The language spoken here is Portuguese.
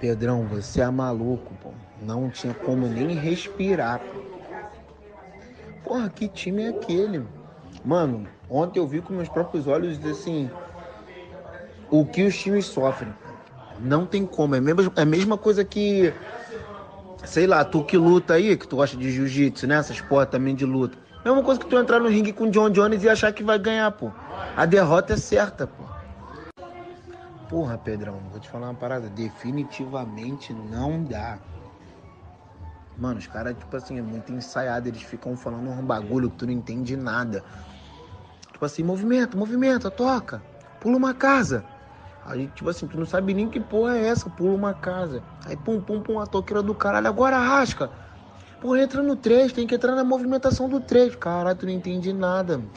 Pedrão, você é maluco, pô. Não tinha como nem respirar, pô. Porra, que time é aquele? Mano, ontem eu vi com meus próprios olhos, assim, o que os times sofrem. Não tem como. É a mesma, é mesma coisa que, sei lá, tu que luta aí, que tu gosta de jiu-jitsu, né? Essas porra também de luta. Mesma coisa que tu entrar no ringue com o John Jones e achar que vai ganhar, pô. A derrota é certa, pô. Porra, Pedrão, vou te falar uma parada. Definitivamente não dá. Mano, os caras, tipo assim, é muito ensaiado. Eles ficam falando um bagulho que tu não entende nada. Tipo assim, movimento, movimento, toca. Pula uma casa. Aí, tipo assim, tu não sabe nem que porra é essa, pula uma casa. Aí, pum, pum, pum, a toqueira do caralho. Agora rasca. Porra, entra no 3, tem que entrar na movimentação do 3. Caralho, tu não entende nada. Mano.